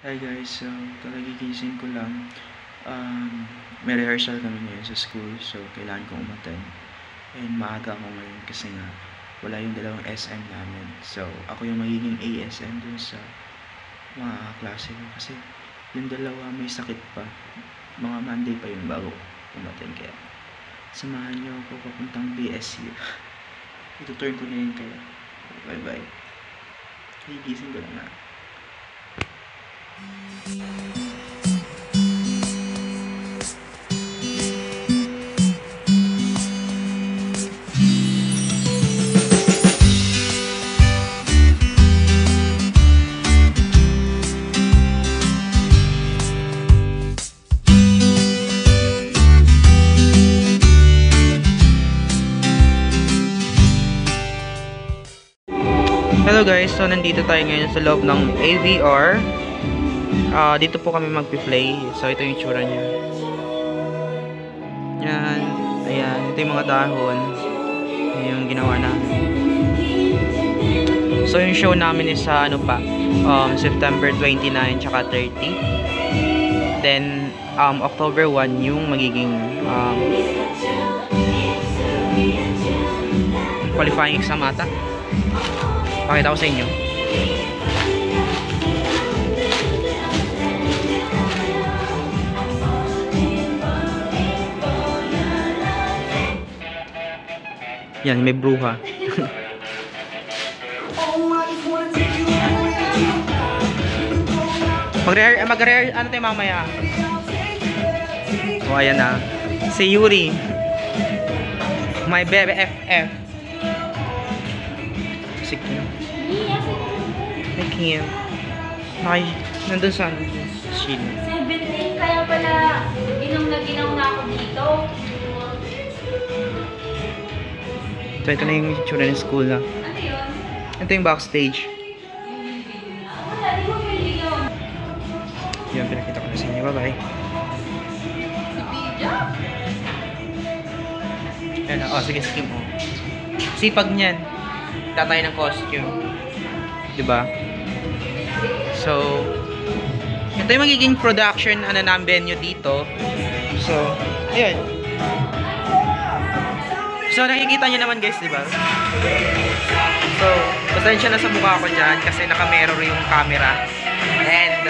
Hi guys, so kakagigising ko lang. Um, may rehearsal kami ngayon sa school, so kailangan kong umattend. And maaga ako ngayon kasi nga wala yung dalawang SM namin. So ako yung magiging ASM dun sa mga klase ko kasi yung dalawa may sakit pa. Mga Monday pa yung bago umattend kaya samahan niyo ako papuntang BSU. Ituturn ko na yun kaya. Bye bye. Kagigising ko lang na. Hello guys, so nandito tayo ngayon sa loob ng AVR. Ah, dito po kami magpi-play. So ito yung tsura niya. Yan, ayan, ito yung mga dahon. Yan yung ginawa namin. So yung show namin is sa ano pa, um, September 29 tsaka 30. Then um, October 1 yung magiging um, qualifying exam ata. Pakita ko sa inyo. Yan, may bruha. Magre magre ano tayo mamaya? Oh, ayan na. Si Yuri. My baby FF. Sige. Thank you. Ay, nandun sa ano. Shield. 17, kaya pala inom na ginaw na ako dito. So, ito na yung itsura ng school na. Ito yung backstage. Yun. Pinakita ko na sa inyo. Bye-bye. Si Pija? Yan, oh, sige, skim mo. Sipag niyan. Tatay ng costume. Diba? So, ito yung magiging production ano ng venue dito. So, ayun. So, nakikita nyo naman guys, di ba? So, pasensya na sa mukha ko dyan kasi naka-mirror yung camera. And,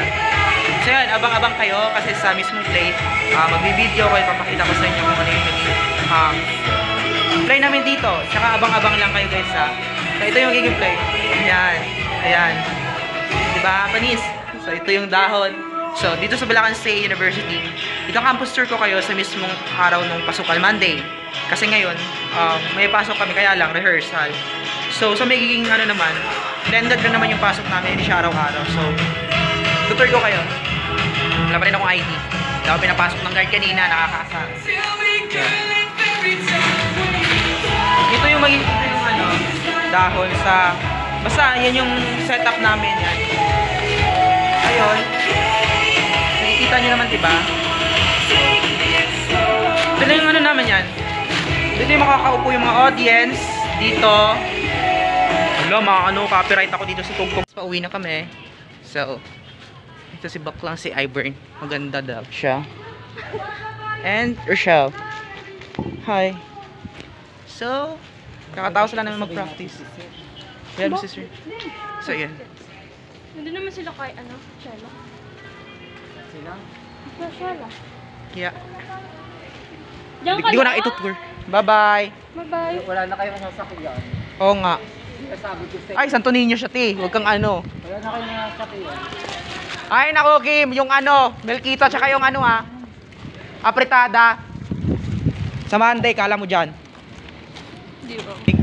so yun, abang-abang kayo kasi sa mismong play, uh, magbibideo ko, ipapakita ko sa inyo kung ano yung um, play namin dito. Tsaka abang-abang lang kayo guys ha. So, ito yung magiging play. Ayan. Ayan. Diba, panis? So, ito yung dahon. So, dito sa Bulacan State University, ito campus tour ko kayo sa mismong araw nung pasukan, Monday. Kasi ngayon, um, may pasok kami, kaya lang, rehearsal. So, sa magiging ano naman, blended na naman yung pasok namin, hindi siya araw-araw. So, tutor ko kayo. Wala pa rin akong ID. Ako pinapasok ng guard kanina, nakakasa. Ito yung magiging yung ano, dahon sa, basta yan yung setup namin yan. Ayun. Nakikita nyo naman, diba? Ito na yung ano naman yan. Dito yung makakaupo yung mga audience. Dito. Wala, mga ano, copyright ako dito sa tugtog. Pauwi na kami. So, ito si Baklang si Ivern. Maganda daw siya. And Rochelle. Hi. So, kakataos lang namin mag-practice. Yeah, sister. So, yan. Nandun naman sila kay ano, Shella. Sila? Sila Shella. Yeah. Diyan Hindi ko na itutour. Bye-bye. Bye-bye. Wala na kayong sasakyan. Oo nga. Ko Ay, Santo Niño siya, te. Huwag kang ano. wala na kayong sasakyan. Ay, nako, Kim. Yung ano, Melkito, tsaka yung ano, ha. Apretada. Sa Monday, kala mo dyan. Di ba? Big